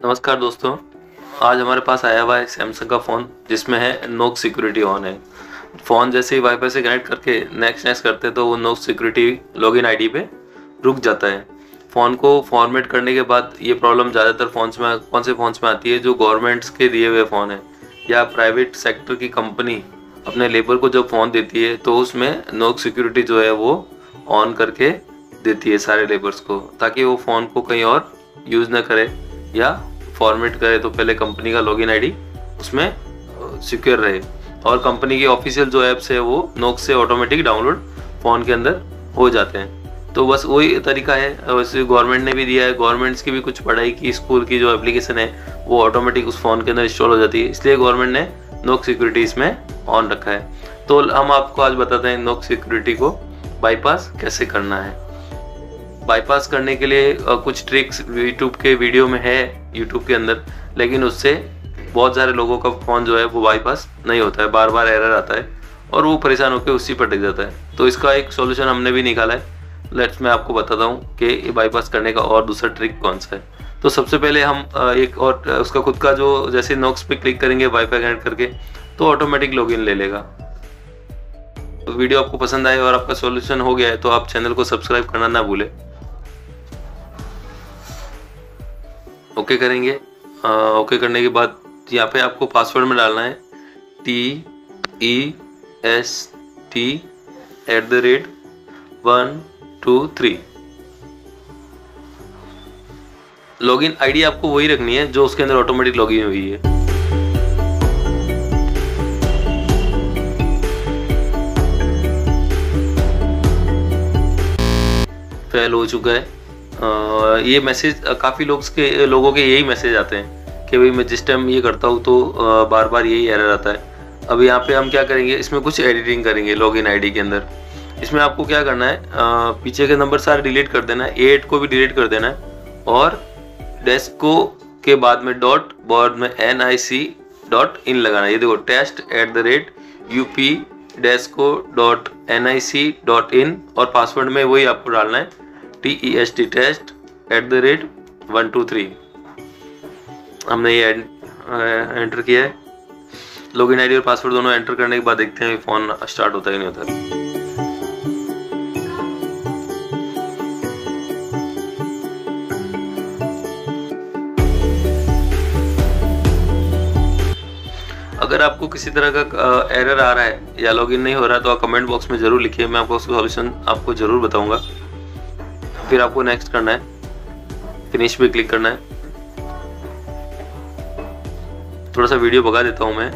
नमस्कार दोस्तों। आज हमारे पास आया हुआ है सैमसंग का फ़ोन जिसमें है नोक सिक्योरिटी ऑन है। फ़ोन जैसे ही वाईफाई से कनेक्ट करके नेक्स्ट नेक्स्ट करते हैं तो वो नोक सिक्योरिटी लॉग लॉगिन आईडी पे रुक जाता है। फ़ोन को फॉर्मेट करने के बाद ये प्रॉब्लम ज़्यादातर फ़ोन्स में, कौन से फ़ोन्स में आती है? जो गवर्नमेंट्स के दिए हुए फ़ोन है, या प्राइवेट सेक्टर की कंपनी अपने लेबर को जब फ़ोन देती है तो उसमें नोक सिक्योरिटी जो है वो ऑन करके देती है सारे लेबर्स को, ताकि वो फ़ोन को कहीं और यूज़ ना करे, या फॉर्मेट करे तो पहले कंपनी का लॉगिन आईडी उसमें सिक्योर रहे। और कंपनी की ऑफिशियल जो ऐप्स है वो नोक से ऑटोमेटिक डाउनलोड फ़ोन के अंदर हो जाते हैं। तो बस वही तरीका है। वैसे गवर्नमेंट ने भी दिया है। गवर्नमेंट्स की भी कुछ पढ़ाई की स्कूल की जो एप्लीकेशन है, वो ऑटोमेटिक उस फ़ोन के अंदर इंस्टॉल हो जाती है। इसलिए गवर्नमेंट ने नोक सिक्योरिटी इसमें ऑन रखा है। तो हम आपको आज बताते हैं नोक सिक्योरिटी को बाईपास कैसे करना है। बाईपास करने के लिए कुछ ट्रिक्स यूट्यूब के वीडियो में है। यूट्यूब के अंदर, लेकिन उससे बहुत सारे लोगों का फ़ोन जो है वो बाईपास नहीं होता है बार बार एरर आता है और वो परेशान होकर उसी पर टिक जाता है। तो इसका एक सोल्यूशन हमने भी निकाला है। लेट्स मैं आपको बताता हूँ कि ये बाईपास करने का और दूसरा ट्रिक कौन सा है। तो सबसे पहले हम एक और उसका खुद का जो जैसे नोक्स पे क्लिक करेंगे वाईफाई कनेक्ट करके तो ऑटोमेटिक लॉगिन ले लेगा। तो वीडियो आपको पसंद आए और आपका सॉल्यूशन हो गया है तो आप चैनल को सब्सक्राइब करना ना भूलें। ओके करेंगे। आ, ओके करने के बाद यहाँ पे आपको पासवर्ड में डालना है। T E S T at the rate one two three login ID आपको वही रखनी है जो उसके अंदर ऑटोमेटिक लॉगिन हुई है। फेल हो चुका है। ये मैसेज काफ़ी लोग के लोगों के यही मैसेज आते हैं कि भाई मैं जिस टाइम ये करता हूँ तो बार बार यही एरर आता है। अब यहाँ पे हम क्या करेंगे, इसमें कुछ एडिटिंग करेंगे लॉगिन आईडी के अंदर। इसमें आपको क्या करना है पीछे के नंबर सारे डिलीट कर देना है एट को भी डिलीट कर देना है और डेस्को के बाद में डॉट बोर्ड में N I C dot in लगाना है। ये देखो test at the rate U P DESCO dot N I C dot in और पासवर्ड में वही आपको डालना है। T E S T test at the rate one two three हमने ये एंटर किया है। लॉगिन आईडी और पासवर्ड दोनों एंटर करने के बाद देखते हैं फ़ोन स्टार्ट होता है नहीं होता अगर आपको किसी तरह का एरर आ रहा है या लॉगिन नहीं हो रहा है तो आप कमेंट बॉक्स में ज़रूर लिखिए। मैं आपको उसका सॉल्यूशन आपको ज़रूर बताऊँगा। फिर आपको नेक्स्ट करना है। फिनिश पे क्लिक करना है। थोड़ा सा वीडियो भगा देता हूँ मैं।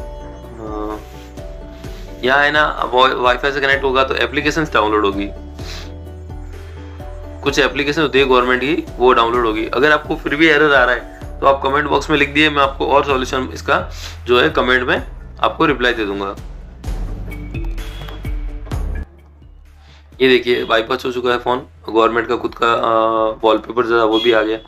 यहाँ है ना वाईफाई से कनेक्ट होगा तो एप्लीकेशन डाउनलोड होगी। कुछ एप्लीकेशन होती है गवर्नमेंट की, वो डाउनलोड होगी। अगर आपको फिर भी एरर आ रहा है तो आप कमेंट बॉक्स में लिख दिए, मैं आपको और सॉल्यूशन इसका जो है कमेंट में आपको रिप्लाई दे दूँगा। ये देखिए बाईपास हो चुका है फ़ोन गवर्नमेंट का खुद का वॉलपेपर जो था वो भी आ गया।